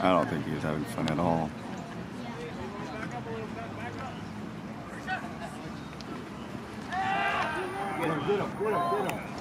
I don't think he was having fun at all. Get him, get him, get him, get him.